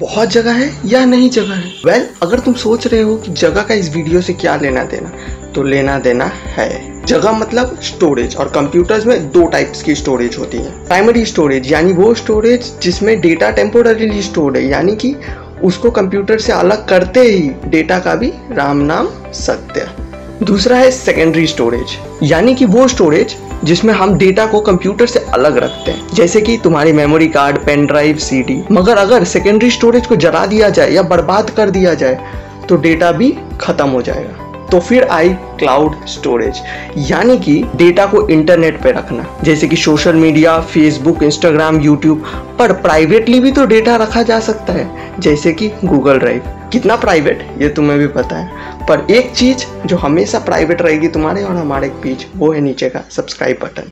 बहुत जगह है या नहीं जगह है? वेल well, अगर तुम सोच रहे हो कि जगह का इस वीडियो से क्या लेना देना तो लेना देना है। जगह मतलब स्टोरेज और कंप्यूटर्स में दो टाइप्स की स्टोरेज होती है। प्राइमरी स्टोरेज यानी वो स्टोरेज जिसमें डेटा टेम्पोररीली स्टोर्ड है यानी कि उसको कंप्यूटर से अलग करते ही डेटा का भी राम नाम सत्य। दूसरा है सेकेंडरी स्टोरेज यानी कि वो स्टोरेज जिसमें हम डेटा को कंप्यूटर से अलग रखते हैं। जैसे कि तुम्हारी memory card pen drive CD मगर अगर सेकेंडरी स्टोरेज को जला दिया जाए या बर्बाद कर दिया जाए तो डेटा भी खत्म हो जाएगा। तो फिर आई क्लाउड स्टोरेज। यानी कि डेटा को इंटरनेट पे रखना। जैसे कि social media, Facebook, Instagram, YouTube, पर प्राइवेटली भी तो डेटा रखा जा सकता है। जैसे कि गूगल ड्राइव। कितना प्राइवेट? ये तुम्हें भी पता है। पर एक चीज़ जो हमेशा प्राइवेट रहेगी तुम्हारे और हमारे बीच, वो है नीचे का सब्सक्राइब बटन।